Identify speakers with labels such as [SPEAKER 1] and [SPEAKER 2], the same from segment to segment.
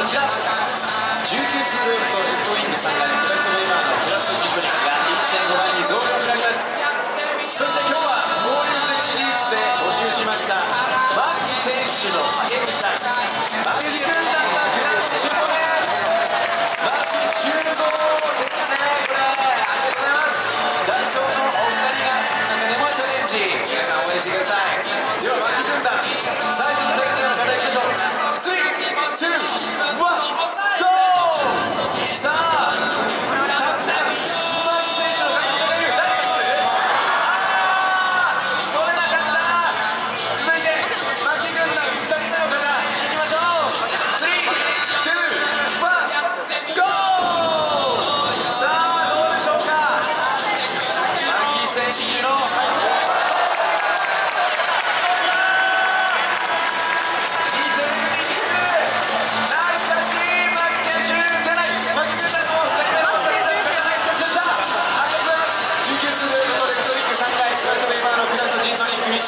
[SPEAKER 1] 19通ルームのウッドウィング3階のプラットメーーのクラスジニックが1.5に増加ります。そして今日は交流シリーズで募集しました牧選手の影武者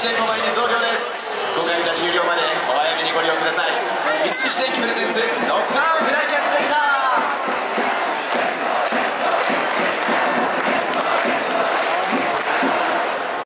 [SPEAKER 1] 戦の前に